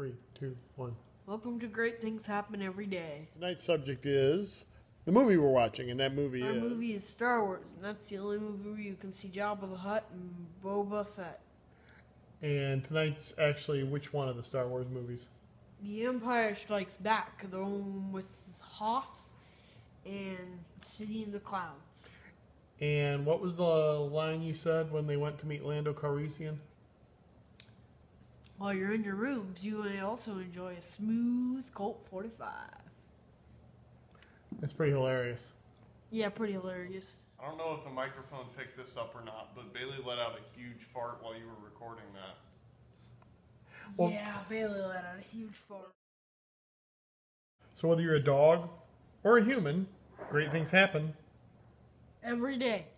Three, two, one. Welcome to Great Things Happen Every Day. Tonight's subject is the movie we're watching, and that movie Our is. movie is Star Wars, and that's the only movie where you can see Jabba the Hutt and Boba Fett. And tonight's actually which one of the Star Wars movies? The Empire Strikes Back, the one with Hoth and City in the Clouds. And what was the line you said when they went to meet Lando Calrissian? While you're in your rooms, you may also enjoy a smooth Colt 45. It's pretty hilarious. Yeah, pretty hilarious. I don't know if the microphone picked this up or not, but Bailey let out a huge fart while you were recording that. Well- yeah, Bailey let out a huge fart. So whether you're a dog or a human, great things happen. Every day.